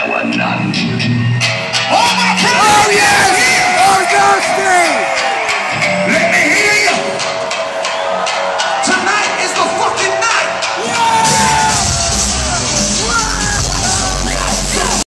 there were none.